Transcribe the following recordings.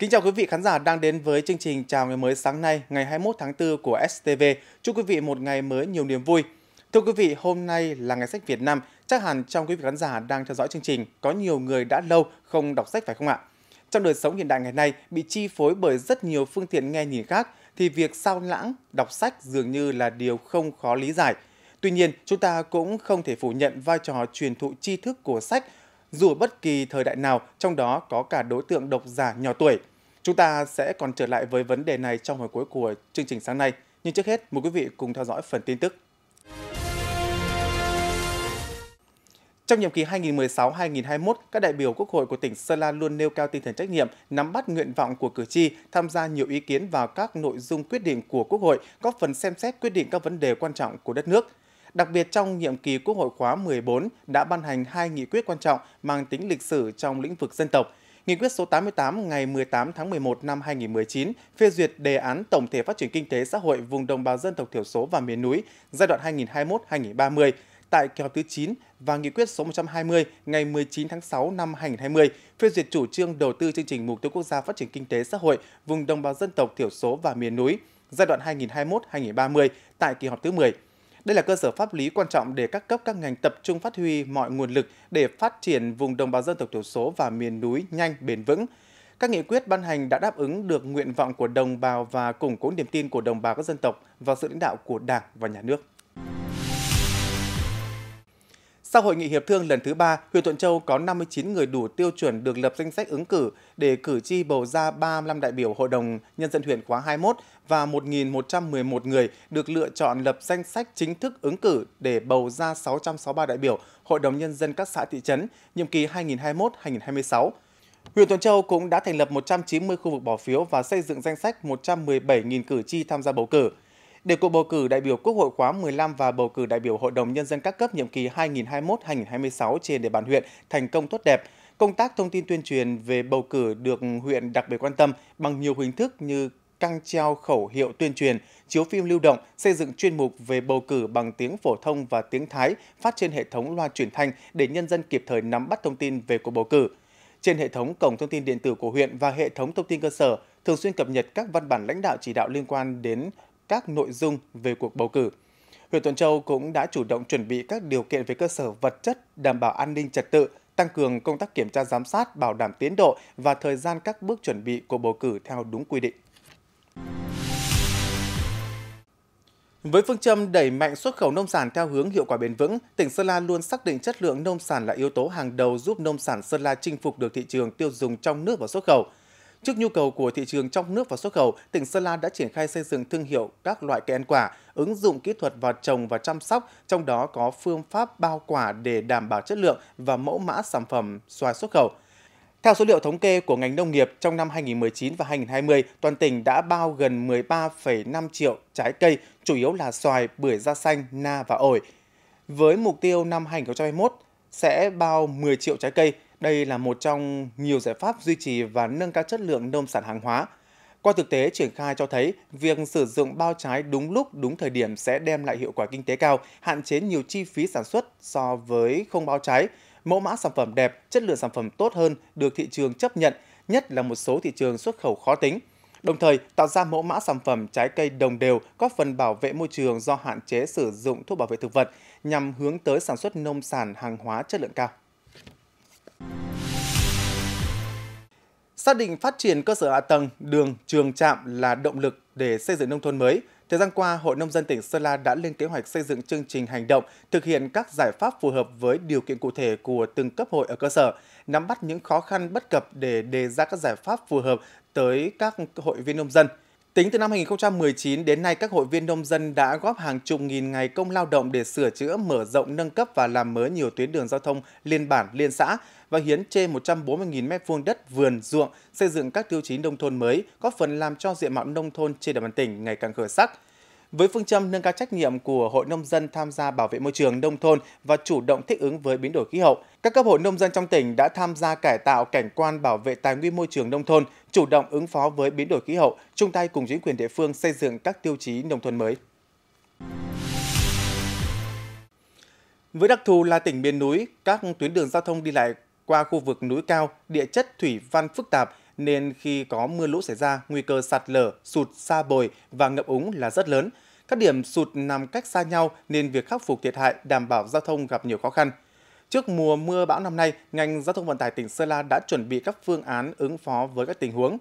Kính chào quý vị khán giả đang đến với chương trình Chào ngày mới sáng nay, ngày 21 tháng 4 của STV. Chúc quý vị một ngày mới nhiều niềm vui. Thưa quý vị, hôm nay là ngày sách Việt Nam. Chắc hẳn trong quý vị khán giả đang theo dõi chương trình, có nhiều người đã lâu không đọc sách phải không ạ? Trong đời sống hiện đại ngày nay, bị chi phối bởi rất nhiều phương tiện nghe nhìn khác, thì việc sao lãng đọc sách dường như là điều không khó lý giải. Tuy nhiên, chúng ta cũng không thể phủ nhận vai trò truyền thụ tri thức của sách dù ở bất kỳ thời đại nào, trong đó có cả đối tượng độc giả nhỏ tuổi. Chúng ta sẽ còn trở lại với vấn đề này trong hồi cuối của chương trình sáng nay. Nhưng trước hết, mời quý vị cùng theo dõi phần tin tức. Trong nhiệm kỳ 2016-2021, các đại biểu Quốc hội của tỉnh Sơn La luôn nêu cao tinh thần trách nhiệm, nắm bắt nguyện vọng của cử tri, tham gia nhiều ý kiến vào các nội dung quyết định của Quốc hội, góp phần xem xét quyết định các vấn đề quan trọng của đất nước. Đặc biệt trong nhiệm kỳ Quốc hội khóa 14 đã ban hành hai nghị quyết quan trọng mang tính lịch sử trong lĩnh vực dân tộc. Nghị quyết số 88 ngày 18 tháng 11 năm 2019 phê duyệt đề án tổng thể phát triển kinh tế xã hội vùng đồng bào dân tộc thiểu số và miền núi giai đoạn 2021-2030 tại kỳ họp thứ 9 và nghị quyết số 120 ngày 19 tháng 6 năm 2020 phê duyệt chủ trương đầu tư chương trình mục tiêu quốc gia phát triển kinh tế xã hội vùng đồng bào dân tộc thiểu số và miền núi giai đoạn 2021-2030 tại kỳ họp thứ 10. Đây là cơ sở pháp lý quan trọng để các cấp các ngành tập trung phát huy mọi nguồn lực để phát triển vùng đồng bào dân tộc thiểu số và miền núi nhanh, bền vững. Các nghị quyết ban hành đã đáp ứng được nguyện vọng của đồng bào và củng cố niềm tin của đồng bào các dân tộc vào sự lãnh đạo của Đảng và Nhà nước. Sau hội nghị hiệp thương lần thứ ba, huyện Thuận Châu có 59 người đủ tiêu chuẩn được lập danh sách ứng cử để cử tri bầu ra 35 đại biểu Hội đồng Nhân dân huyện khóa 21 và 1.111 người được lựa chọn lập danh sách chính thức ứng cử để bầu ra 663 đại biểu Hội đồng Nhân dân các xã thị trấn nhiệm kỳ 2021-2026. Huyện Thuận Châu cũng đã thành lập 190 khu vực bỏ phiếu và xây dựng danh sách 117.000 cử tri tham gia bầu cử. Để cuộc bầu cử đại biểu Quốc hội khóa 15 và bầu cử đại biểu Hội đồng Nhân dân các cấp nhiệm kỳ 2021-2026 trên địa bàn huyện thành công tốt đẹp, công tác thông tin tuyên truyền về bầu cử được huyện đặc biệt quan tâm bằng nhiều hình thức như căng treo khẩu hiệu tuyên truyền, chiếu phim lưu động, xây dựng chuyên mục về bầu cử bằng tiếng phổ thông và tiếng Thái phát trên hệ thống loa truyền thanh để nhân dân kịp thời nắm bắt thông tin về cuộc bầu cử. Trên hệ thống cổng thông tin điện tử của huyện và hệ thống thông tin cơ sở, thường xuyên cập nhật các văn bản lãnh đạo chỉ đạo liên quan đến các nội dung về cuộc bầu cử. Huyện Tuần Châu cũng đã chủ động chuẩn bị các điều kiện về cơ sở vật chất đảm bảo an ninh trật tự, tăng cường công tác kiểm tra giám sát, bảo đảm tiến độ và thời gian các bước chuẩn bị của bầu cử theo đúng quy định. Với phương châm đẩy mạnh xuất khẩu nông sản theo hướng hiệu quả bền vững, tỉnh Sơn La luôn xác định chất lượng nông sản là yếu tố hàng đầu giúp nông sản Sơn La chinh phục được thị trường tiêu dùng trong nước và xuất khẩu. Trước nhu cầu của thị trường trong nước và xuất khẩu, tỉnh Sơn La đã triển khai xây dựng thương hiệu các loại cây ăn quả, ứng dụng kỹ thuật vào trồng và chăm sóc, trong đó có phương pháp bao quả để đảm bảo chất lượng và mẫu mã sản phẩm xoài xuất khẩu. Theo số liệu thống kê của ngành nông nghiệp, trong năm 2019 và 2020, toàn tỉnh đã bao gần 13,5 triệu trái cây, chủ yếu là xoài, bưởi da xanh, na và ổi. Với mục tiêu năm 2021 sẽ bao 10 triệu trái cây, đây là một trong nhiều giải pháp duy trì và nâng cao chất lượng nông sản hàng hóa. Qua thực tế triển khai cho thấy, việc sử dụng bao trái đúng lúc, đúng thời điểm sẽ đem lại hiệu quả kinh tế cao, hạn chế nhiều chi phí sản xuất so với không bao trái. Mẫu mã sản phẩm đẹp, chất lượng sản phẩm tốt hơn được thị trường chấp nhận, nhất là một số thị trường xuất khẩu khó tính. Đồng thời, tạo ra mẫu mã sản phẩm trái cây đồng đều, góp phần bảo vệ môi trường do hạn chế sử dụng thuốc bảo vệ thực vật nhằm hướng tới sản xuất nông sản hàng hóa chất lượng cao. Xác định phát triển cơ sở hạ tầng, đường, trường trạm là động lực để xây dựng nông thôn mới. Thời gian qua, Hội Nông dân tỉnh Sơn La đã lên kế hoạch xây dựng chương trình hành động, thực hiện các giải pháp phù hợp với điều kiện cụ thể của từng cấp hội ở cơ sở, nắm bắt những khó khăn bất cập để đề ra các giải pháp phù hợp tới các hội viên nông dân. Tính từ năm 2019 đến nay, các hội viên nông dân đã góp hàng chục nghìn ngày công lao động để sửa chữa, mở rộng, nâng cấp và làm mới nhiều tuyến đường giao thông liên bản, liên xã và hiến trên 140.000 m2 đất vườn, ruộng, xây dựng các tiêu chí nông thôn mới, góp phần làm cho diện mạo nông thôn trên địa bàn tỉnh ngày càng khởi sắc. Với phương châm nâng cao trách nhiệm của hội nông dân tham gia bảo vệ môi trường nông thôn và chủ động thích ứng với biến đổi khí hậu, các cấp hội nông dân trong tỉnh đã tham gia cải tạo cảnh quan bảo vệ tài nguyên môi trường nông thôn, chủ động ứng phó với biến đổi khí hậu, chung tay cùng chính quyền địa phương xây dựng các tiêu chí nông thôn mới. Với đặc thù là tỉnh miền núi, các tuyến đường giao thông đi lại qua khu vực núi cao, địa chất thủy văn phức tạp nên khi có mưa lũ xảy ra, nguy cơ sạt lở, sụt xa bồi và ngập úng là rất lớn. Các điểm sụt nằm cách xa nhau nên việc khắc phục thiệt hại đảm bảo giao thông gặp nhiều khó khăn. Trước mùa mưa bão năm nay, ngành giao thông vận tải tỉnh Sơn La đã chuẩn bị các phương án ứng phó với các tình huống.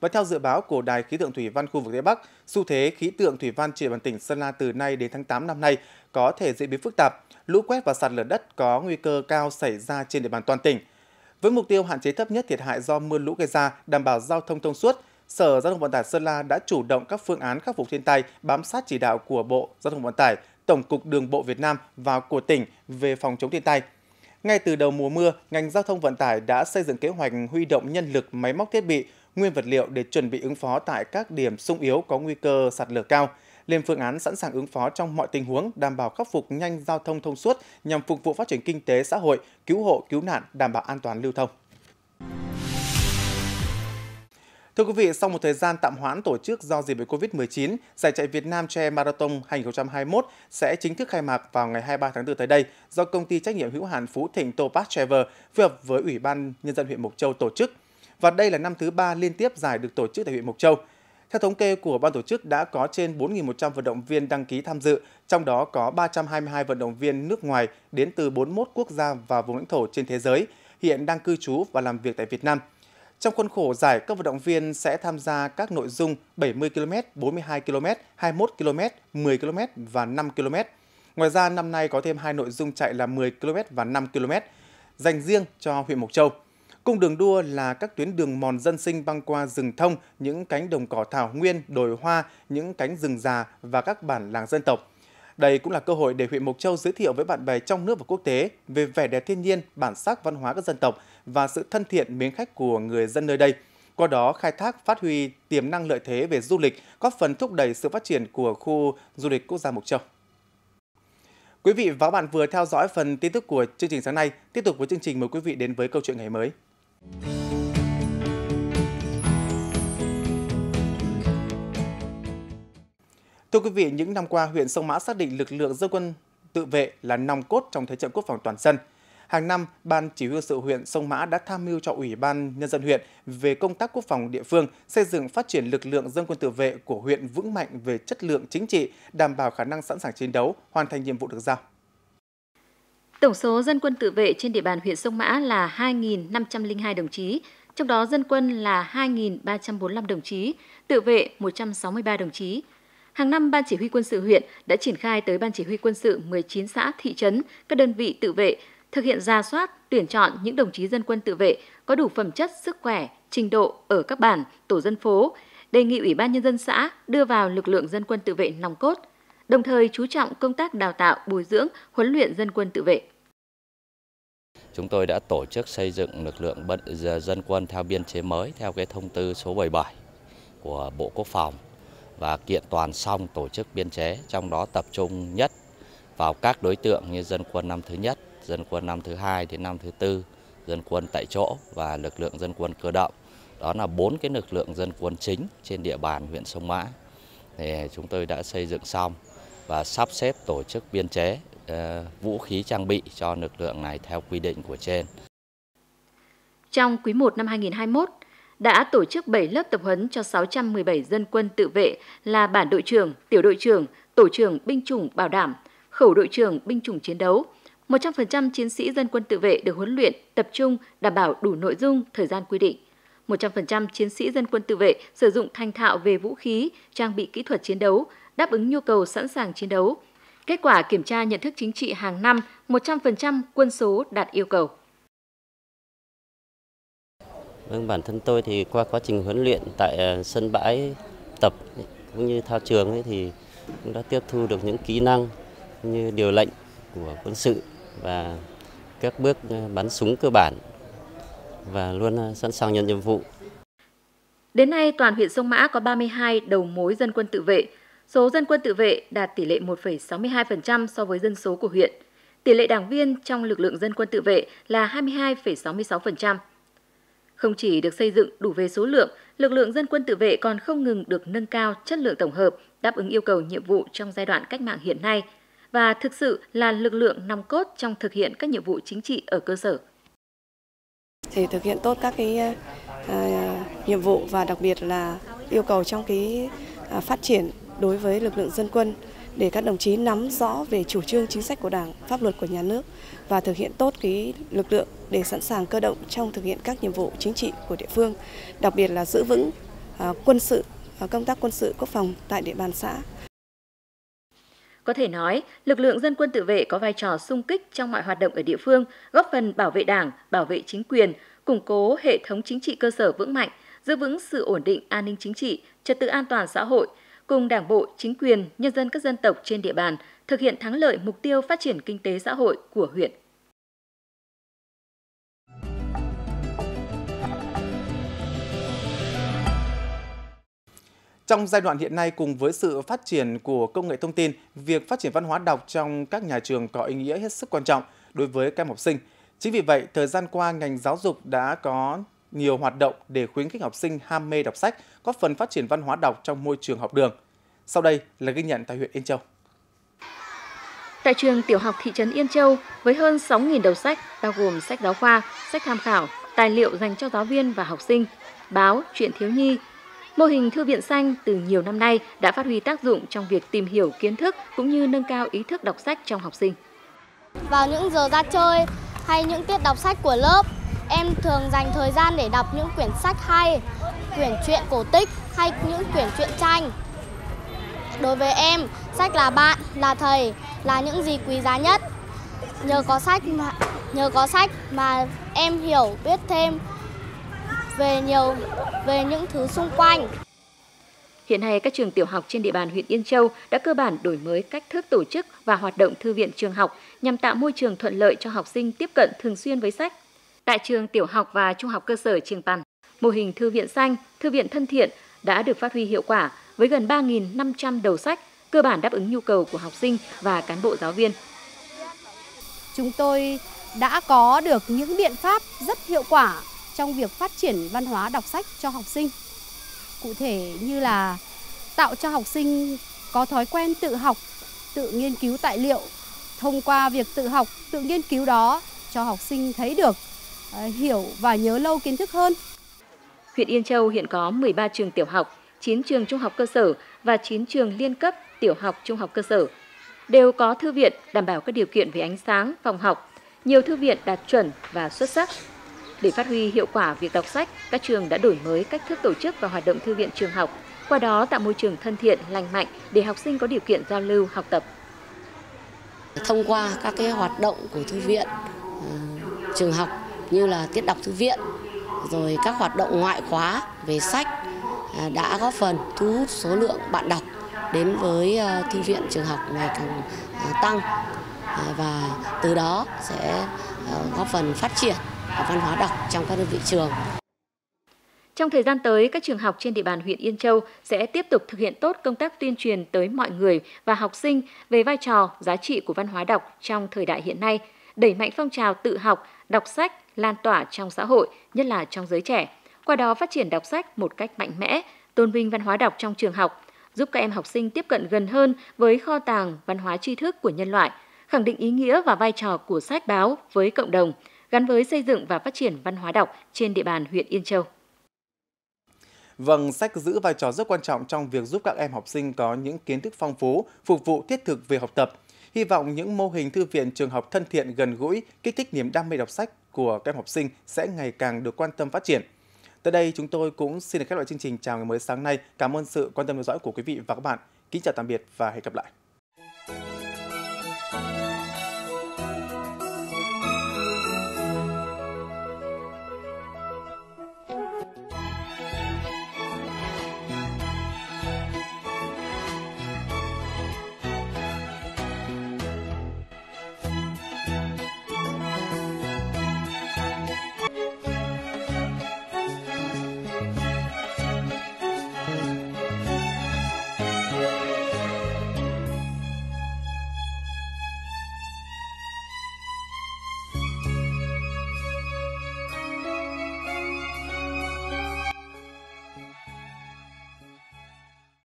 Và theo dự báo của Đài khí tượng thủy văn khu vực Tây Bắc, xu thế khí tượng thủy văn trên địa bàn tỉnh Sơn La từ nay đến tháng 8 năm nay có thể diễn biến phức tạp. Lũ quét và sạt lở đất có nguy cơ cao xảy ra trên địa bàn toàn tỉnh. Với mục tiêu hạn chế thấp nhất thiệt hại do mưa lũ gây ra, đảm bảo giao thông thông suốt, Sở Giao thông Vận tải Sơn La đã chủ động các phương án khắc phục thiên tai, bám sát chỉ đạo của Bộ Giao thông Vận tải, Tổng cục Đường bộ Việt Nam và của tỉnh về phòng chống thiên tai. Ngay từ đầu mùa mưa, ngành giao thông vận tải đã xây dựng kế hoạch huy động nhân lực, máy móc thiết bị, nguyên vật liệu để chuẩn bị ứng phó tại các điểm sung yếu có nguy cơ sạt lở cao, lên phương án sẵn sàng ứng phó trong mọi tình huống, đảm bảo khắc phục nhanh giao thông thông suốt nhằm phục vụ phát triển kinh tế xã hội, cứu hộ, cứu nạn, đảm bảo an toàn lưu thông. Thưa quý vị, sau một thời gian tạm hoãn tổ chức do dịch bệnh COVID-19, giải chạy Việt Nam Tre Marathon 2021 sẽ chính thức khai mạc vào ngày 23 tháng 4 tới đây do công ty trách nhiệm hữu hạn Phú Thịnh Topaz Travel phối hợp với Ủy ban Nhân dân huyện Mộc Châu tổ chức. Và đây là năm thứ ba liên tiếp giải được tổ chức tại huyện Mộc Châu. Theo thống kê của ban tổ chức đã có trên 4.100 vận động viên đăng ký tham dự, trong đó có 322 vận động viên nước ngoài đến từ 41 quốc gia và vùng lãnh thổ trên thế giới, hiện đang cư trú và làm việc tại Việt Nam – trong khuôn khổ giải, các vận động viên sẽ tham gia các nội dung 70 km, 42 km, 21 km, 10 km và 5 km. Ngoài ra, năm nay có thêm hai nội dung chạy là 10 km và 5 km, dành riêng cho huyện Mộc Châu. Cung đường đua là các tuyến đường mòn dân sinh băng qua rừng thông, những cánh đồng cỏ thảo nguyên, đồi hoa, những cánh rừng già và các bản làng dân tộc. Đây cũng là cơ hội để huyện Mộc Châu giới thiệu với bạn bè trong nước và quốc tế về vẻ đẹp thiên nhiên, bản sắc văn hóa các dân tộc và sự thân thiện mến khách của người dân nơi đây. Qua đó khai thác phát huy tiềm năng lợi thế về du lịch, góp phần thúc đẩy sự phát triển của khu du lịch quốc gia Mộc Châu. Quý vị và các bạn vừa theo dõi phần tin tức của chương trình sáng nay. Tiếp tục với chương trình mời quý vị đến với câu chuyện ngày mới. Thưa quý vị, những năm qua, huyện Sông Mã xác định lực lượng dân quân tự vệ là nòng cốt trong thế trận quốc phòng toàn dân. Hàng năm, Ban Chỉ huy sự huyện Sông Mã đã tham mưu cho Ủy ban Nhân dân huyện về công tác quốc phòng địa phương, xây dựng phát triển lực lượng dân quân tự vệ của huyện vững mạnh về chất lượng chính trị, đảm bảo khả năng sẵn sàng chiến đấu, hoàn thành nhiệm vụ được giao. Tổng số dân quân tự vệ trên địa bàn huyện Sông Mã là 2.502 đồng chí, trong đó dân quân là 2.345 đồng chí, tự vệ 163 đồng chí, Hàng năm, Ban Chỉ huy quân sự huyện đã triển khai tới Ban Chỉ huy quân sự 19 xã, thị trấn, các đơn vị tự vệ, thực hiện ra soát, tuyển chọn những đồng chí dân quân tự vệ có đủ phẩm chất, sức khỏe, trình độ ở các bản, tổ dân phố, đề nghị Ủy ban Nhân dân xã đưa vào lực lượng dân quân tự vệ nòng cốt, đồng thời chú trọng công tác đào tạo, bồi dưỡng, huấn luyện dân quân tự vệ. Chúng tôi đã tổ chức xây dựng lực lượng ờ, dân quân theo biên chế mới theo cái thông tư số 77 của Bộ Quốc phòng và kiện toàn xong tổ chức biên chế, trong đó tập trung nhất vào các đối tượng như dân quân năm thứ nhất, dân quân năm thứ hai đến năm thứ tư, dân quân tại chỗ và lực lượng dân quân cơ động. Đó là bốn cái lực lượng dân quân chính trên địa bàn huyện Sông Mã. Thì chúng tôi đã xây dựng xong và sắp xếp tổ chức biên chế Ờ, vũ khí trang bị cho lực lượng này theo quy định của trên. Trong quý 1 năm 2021, đã tổ chức 7 lớp tập huấn cho 617 dân quân tự vệ là bản đội trưởng, tiểu đội trưởng, tổ trưởng binh chủng bảo đảm, khẩu đội trưởng binh chủng chiến đấu. 100% chiến sĩ dân quân tự vệ được huấn luyện, tập trung, đảm bảo đủ nội dung, thời gian quy định. 100% chiến sĩ dân quân tự vệ sử dụng thành thạo về vũ khí, trang bị kỹ thuật chiến đấu, đáp ứng nhu cầu sẵn sàng chiến đấu. Kết quả kiểm tra nhận thức chính trị hàng năm, 100% quân số đạt yêu cầu. Vâng, bản thân tôi thì qua quá trình huấn luyện tại ờ, sân bãi tập cũng như thao trường ấy thì cũng đã tiếp thu được những kỹ năng như điều lệnh của quân sự và các bước ờ, bắn súng cơ bản và luôn ờ, sẵn sàng nhận nhiệm vụ. Đến nay, toàn huyện Sông Mã có 32 đầu mối dân quân tự vệ. Số dân quân tự vệ đạt tỷ lệ 1,62% so với dân số của huyện. Tỷ lệ đảng viên trong lực lượng dân quân tự vệ là 22,66%. Không chỉ được xây dựng đủ về số lượng, lực lượng dân quân tự vệ còn không ngừng được nâng cao chất lượng tổng hợp, đáp ứng yêu cầu nhiệm vụ trong giai đoạn cách mạng hiện nay và thực sự là lực lượng nòng cốt trong thực hiện các nhiệm vụ chính trị ở cơ sở. Thì thực hiện tốt các cái ờ, ờ, nhiệm vụ và đặc biệt là yêu cầu trong cái ờ, phát triển đối với lực lượng dân quân để các đồng chí nắm rõ về chủ trương chính sách của Đảng, pháp luật của nhà nước và thực hiện tốt cái lực lượng để sẵn sàng cơ động trong thực hiện các nhiệm vụ chính trị của địa phương, đặc biệt là giữ vững à, quân sự à, công tác quân sự quốc phòng tại địa bàn xã. Có thể nói, lực lượng dân quân tự vệ có vai trò sung kích trong mọi hoạt động ở địa phương, góp phần bảo vệ Đảng, bảo vệ chính quyền, củng cố hệ thống chính trị cơ sở vững mạnh, giữ vững sự ổn định an ninh chính trị, trật tự an toàn xã hội, cùng Đảng bộ, chính quyền, nhân dân các dân tộc trên địa bàn thực hiện thắng lợi mục tiêu phát triển kinh tế xã hội của huyện. Trong giai đoạn hiện nay cùng với sự phát triển của công nghệ thông tin, việc phát triển văn hóa đọc trong các nhà trường có ý nghĩa hết sức quan trọng đối với các em học sinh. Chính vì vậy, thời gian qua ngành giáo dục đã có nhiều hoạt động để khuyến khích học sinh ham mê đọc sách, góp phần phát triển văn hóa đọc trong môi trường học đường. Sau đây là ghi nhận tại huyện Yên Châu. Tại trường tiểu học thị trấn Yên Châu, với hơn 6.000 đầu sách, bao gồm sách giáo khoa, sách tham khảo, tài liệu dành cho giáo viên và học sinh, báo, truyện thiếu nhi, Mô hình thư viện xanh từ nhiều năm nay đã phát huy tác dụng trong việc tìm hiểu kiến thức cũng như nâng cao ý thức đọc sách trong học sinh. Vào những giờ ra chơi hay những tiết đọc sách của lớp, em thường dành thời gian để đọc những quyển sách hay, quyển truyện cổ tích hay những quyển truyện tranh. Đối với em, sách là bạn, là thầy, là những gì quý giá nhất. Nhờ có sách mà nhờ có sách mà em hiểu biết thêm về nhiều về những thứ xung quanh. Hiện nay, các trường tiểu học trên địa bàn huyện Yên Châu đã cơ bản đổi mới cách thức tổ chức và hoạt động thư viện trường học nhằm tạo môi trường thuận lợi cho học sinh tiếp cận thường xuyên với sách. Tại trường tiểu học và trung học cơ sở Trường Pằn. mô hình thư viện xanh, thư viện thân thiện đã được phát huy hiệu quả với gần 3.500 đầu sách, cơ bản đáp ứng nhu cầu của học sinh và cán bộ giáo viên. Chúng tôi đã có được những biện pháp rất hiệu quả trong việc phát triển văn hóa đọc sách cho học sinh. Cụ thể như là tạo cho học sinh có thói quen tự học, tự nghiên cứu tài liệu. Thông qua việc tự học, tự nghiên cứu đó cho học sinh thấy được, hiểu và nhớ lâu kiến thức hơn. Huyện Yên Châu hiện có 13 trường tiểu học, 9 trường trung học cơ sở và 9 trường liên cấp tiểu học trung học cơ sở. Đều có thư viện đảm bảo các điều kiện về ánh sáng, phòng học, nhiều thư viện đạt chuẩn và xuất sắc để phát huy hiệu quả việc đọc sách, các trường đã đổi mới cách thức tổ chức và hoạt động thư viện trường học, qua đó tạo môi trường thân thiện, lành mạnh để học sinh có điều kiện giao lưu, học tập. Thông qua các cái hoạt động của thư viện, ờ, trường học như là tiết đọc thư viện, rồi các hoạt động ngoại khóa về sách à, đã góp phần thu hút số lượng bạn đọc đến với à, thư viện trường học ngày càng à, tăng và từ đó sẽ góp phần phát triển văn hóa đọc trong các đơn vị trường. Trong thời gian tới, các trường học trên địa bàn huyện Yên Châu sẽ tiếp tục thực hiện tốt công tác tuyên truyền tới mọi người và học sinh về vai trò, giá trị của văn hóa đọc trong thời đại hiện nay, đẩy mạnh phong trào tự học, đọc sách lan tỏa trong xã hội, nhất là trong giới trẻ. Qua đó phát triển đọc sách một cách mạnh mẽ, tôn vinh văn hóa đọc trong trường học, giúp các em học sinh tiếp cận gần hơn với kho tàng văn hóa tri thức của nhân loại, khẳng định ý nghĩa và vai trò của sách báo với cộng đồng – gắn với xây dựng và phát triển văn hóa đọc trên địa bàn huyện Yên Châu. Vâng, sách giữ vai trò rất quan trọng trong việc giúp các em học sinh có những kiến thức phong phú, phục vụ thiết thực về học tập. Hy vọng những mô hình thư viện trường học thân thiện gần gũi, kích thích niềm đam mê đọc sách của các em học sinh sẽ ngày càng được quan tâm phát triển. Tới đây chúng tôi cũng xin được khép lại chương trình chào ngày mới sáng nay. Cảm ơn sự quan tâm theo dõi của quý vị và các bạn. Kính chào tạm biệt và hẹn gặp lại.